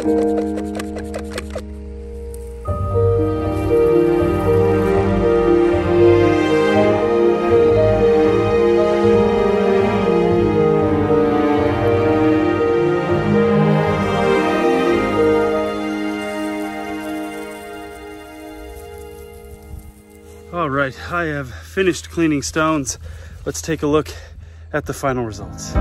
All right, I have finished cleaning stones. Let's take a look at the final results.